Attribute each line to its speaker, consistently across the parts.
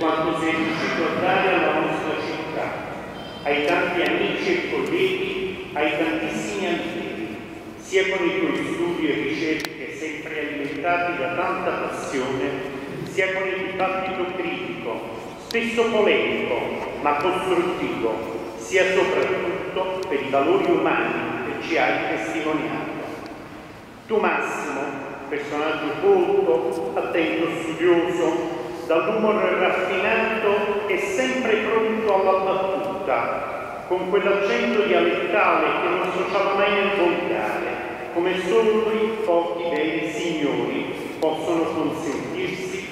Speaker 1: Quanto a dare alla nostra città, ai tanti amici e colleghi, ai tantissimi allievi, sia con i tuoi studi e ricerche sempre alimentati da tanta passione, sia con il dibattito critico, spesso polemico, ma costruttivo, sia soprattutto per i valori umani che ci hai testimoniato. Tu Massimo, personaggio colto, attento, studioso, dall'umor raffinato e sempre pronto alla battuta, con quell'accento dialettale che non sociava mai nel volgare, come solo i pochi veri signori possono consentirsi,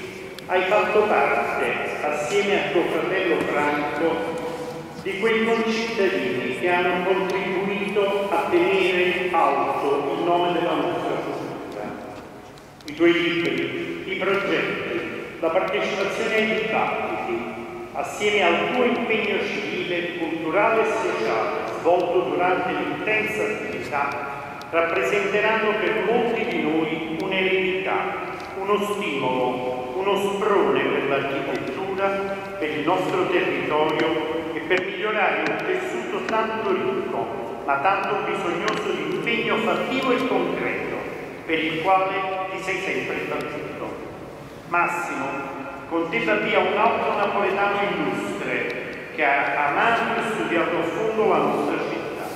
Speaker 1: hai fatto parte, assieme a tuo fratello Franco, di quei concittadini che hanno contribuito a tenere alto il nome della nostra cultura. I tuoi libri, i progetti, la partecipazione ai dibattiti, assieme al tuo impegno civile, culturale e sociale svolto durante l'intensa attività, rappresenteranno per molti di noi un'eredità, uno stimolo, uno sprone per l'architettura, per il nostro territorio e per migliorare un tessuto tanto ricco, ma tanto bisognoso di impegno fattivo e concreto, per il quale ti sei sempre battuto. Massimo, con te da via un altro napoletano illustre che ha amato e studiato a fondo la nostra città.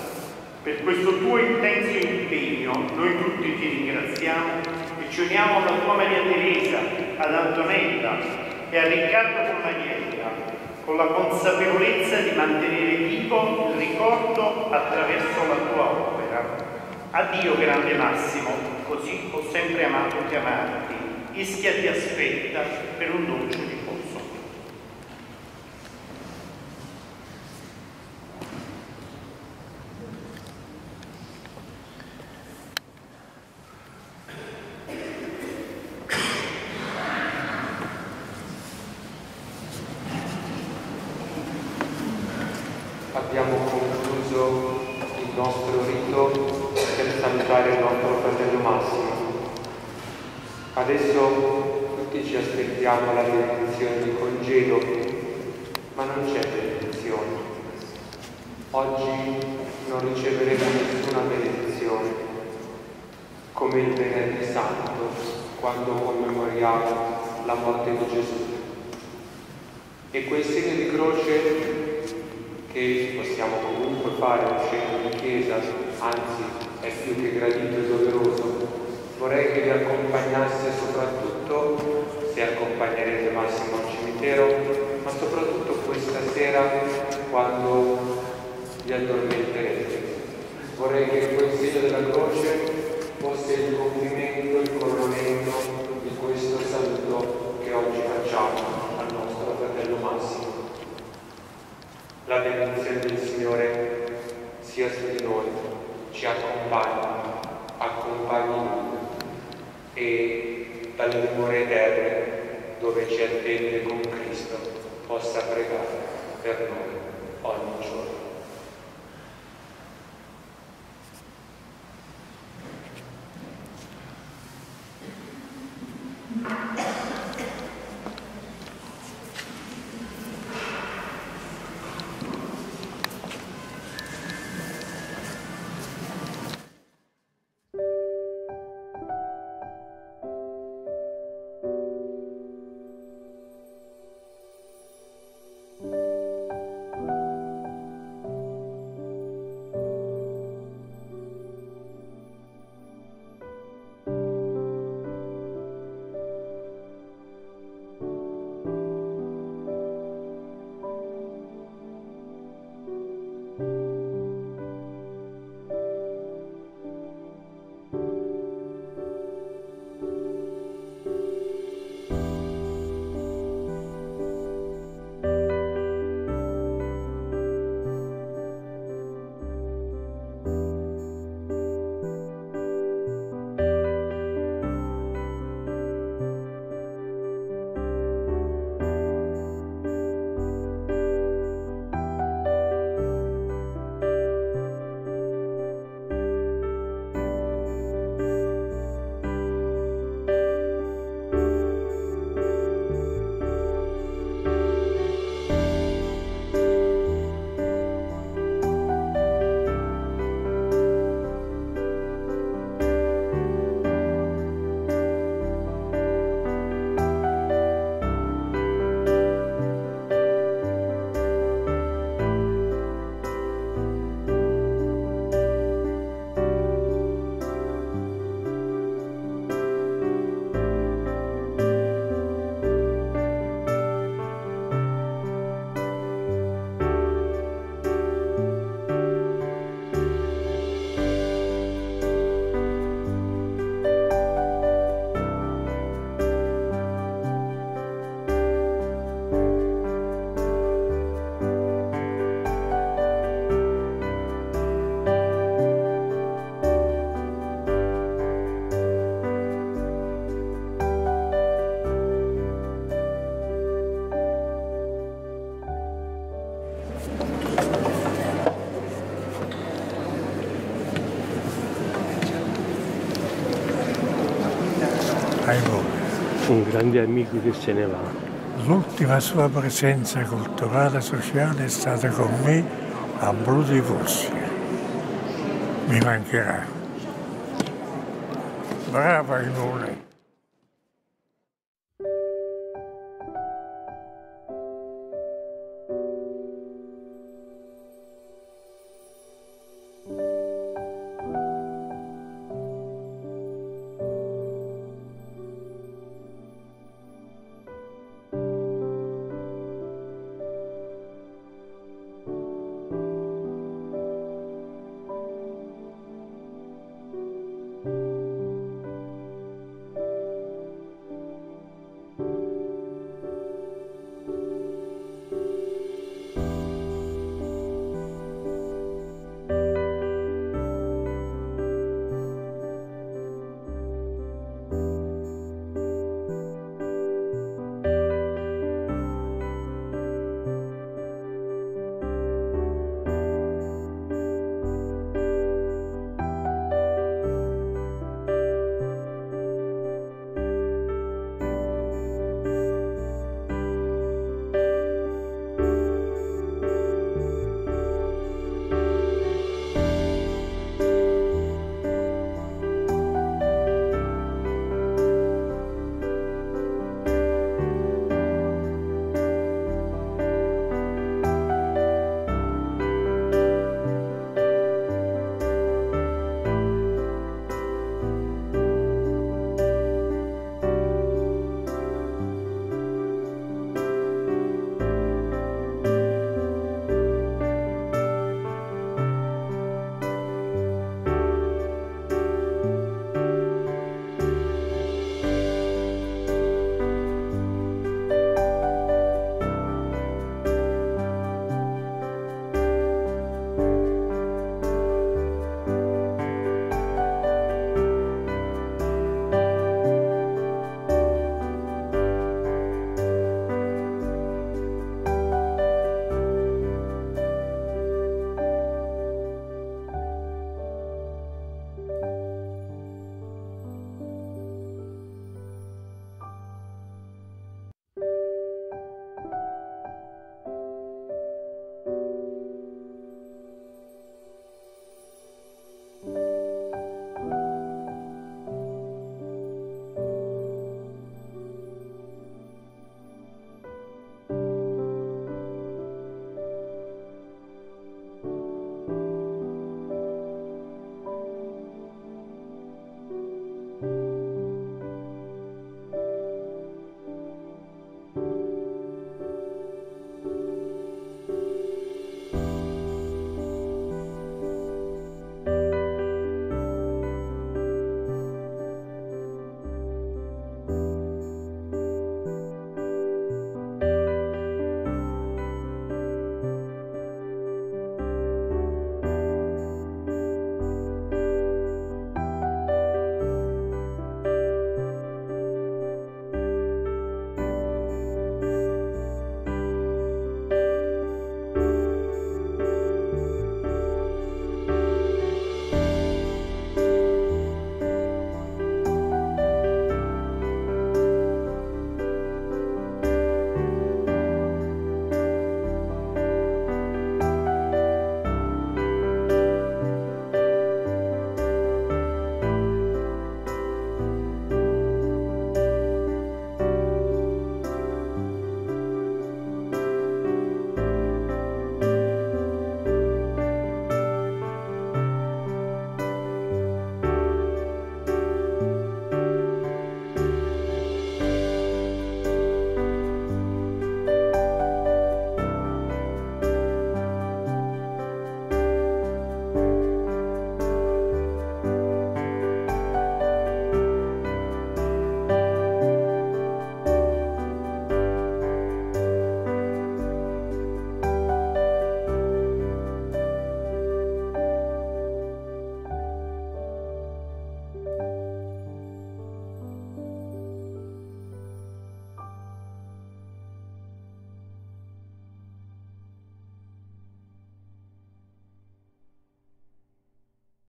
Speaker 1: Per questo tuo intenso impegno noi tutti ti ringraziamo e ci uniamo alla tua Maria Teresa, ad Antonella e a Riccardo Commaniella con la consapevolezza di mantenere vivo il ricordo attraverso la tua opera. Addio grande Massimo, così ho sempre amato chiamarti. Ischia ti aspetta per un dolce riposo.
Speaker 2: Abbiamo concluso il nostro rito per salutare il nostro fratello Massimo. Adesso tutti ci aspettiamo la benedizione di congedo, ma non c'è benedizione. Oggi non riceveremo nessuna benedizione, come il venerdì santo, quando commemoriamo la morte di Gesù. E quel segno di croce che possiamo comunque fare uscendo di chiesa, anzi è più che gradito e doveroso, vorrei che vi accompagnasse soprattutto, se accompagnerete Massimo al cimitero, ma soprattutto questa sera quando vi addormenterete. Vorrei che quel segno della croce fosse il compimento, il coronamento
Speaker 3: Un grande amico che se ne va.
Speaker 4: L'ultima sua presenza culturale e sociale è stata con me a Blu di Fossi. Mi mancherà. Brava Inone!